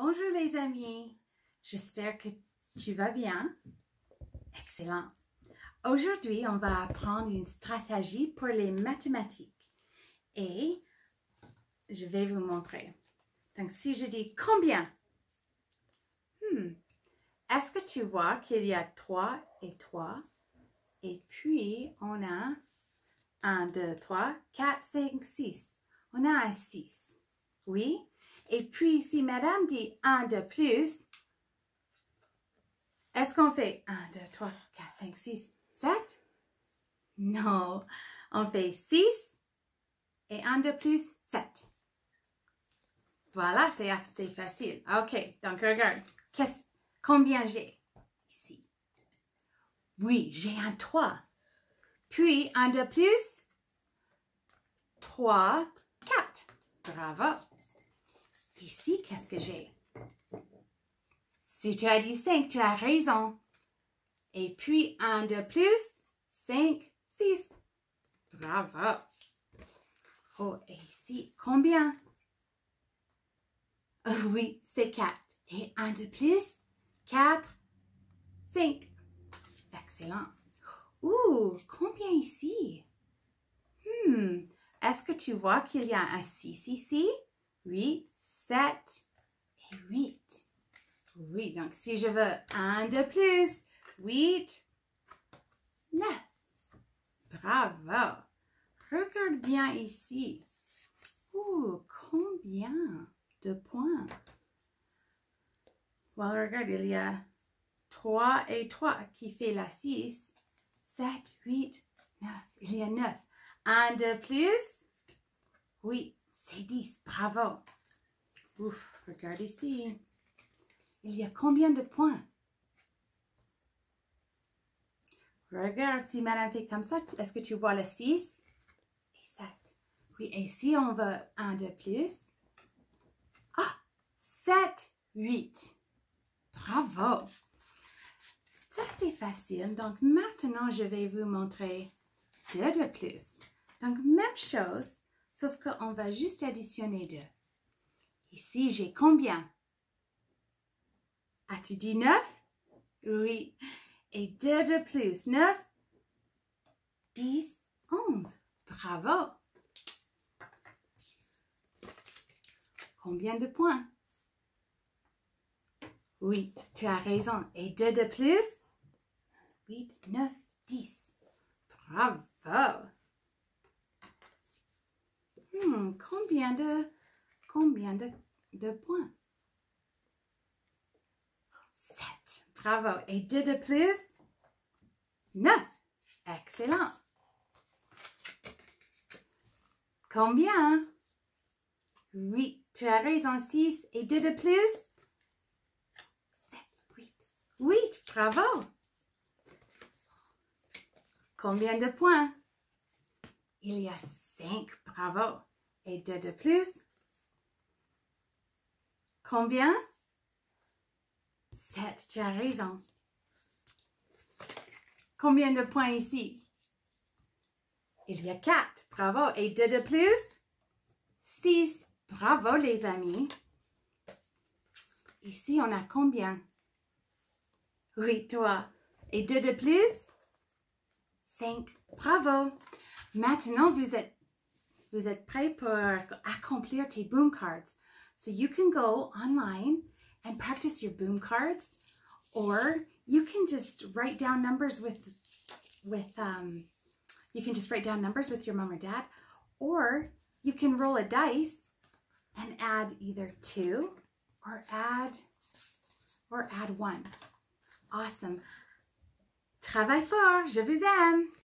Bonjour les amis, j'espère que tu vas bien. Excellent. Aujourd'hui, on va apprendre une stratégie pour les mathématiques et je vais vous montrer. Donc, si je dis combien, hmm, est-ce que tu vois qu'il y a 3 et 3 et puis on a 1, 2, 3, 4, 5, 6. On a un 6. Oui? Et puis, si madame dit 1 de plus, est-ce qu'on fait 1, 2, 3, 4, 5, 6, 7? Non, on fait 6 et 1 de plus, 7. Voilà, c'est assez facile. OK, donc regarde, combien j'ai ici? Oui, j'ai un 3. Puis, 1 de plus, 3, 4. Bravo. Ici, qu'est-ce que j'ai? Si tu as dit 5, tu as raison. Et puis, 1 de plus, 5, 6. Bravo. Oh, et ici, combien? Oh, oui, c'est 4. Et 1 de plus, 4, 5. Excellent. Ouh, combien ici? Hmm, est-ce que tu vois qu'il y a un 6 ici? Oui, 7 et 8. Oui, donc si je veux un de plus, 8, 9. Bravo. Regarde bien ici. Ouh, combien de points? Well, regarde, il y a 3 et 3 qui fait la 6. 7, 8, 9. Il y a 9. Un de plus? Oui, c'est 10. Bravo. Ouf, regarde ici. Il y a combien de points? Regarde, si madame fait comme ça, est-ce que tu vois le 6 et 7? Oui, et si on veut un de plus? Ah, 7, 8. Bravo! Ça, c'est facile. Donc, maintenant, je vais vous montrer deux de plus. Donc, même chose, sauf qu'on va juste additionner deux. Ici, j'ai combien? As-tu dit 9? Oui. Et 2 de plus. 9, 10, 11. Bravo. Combien de points? Oui, tu as raison. Et 2 de plus? 8, 9, 10. Bravo. Hmm, combien de combien de, de points? 7. Bravo. Et 2 de plus? 9. Excellent. Combien? Oui, tu as raison. 6 et 2 de plus? 7, 8. 8. Bravo. Combien de points? Il y a 5. Bravo. Et 2 de plus? Combien? Sept, tu as raison. Combien de points ici? Il y a quatre, bravo. Et deux de plus? Six, bravo les amis. Ici, on a combien? Oui, toi. Et deux de plus? Cinq, bravo. Maintenant, vous êtes, vous êtes prêts pour accomplir tes boom cards. So you can go online and practice your boom cards, or you can just write down numbers with, with um, you can just write down numbers with your mom or dad, or you can roll a dice and add either two or add, or add one. Awesome. Travail fort, je vous aime.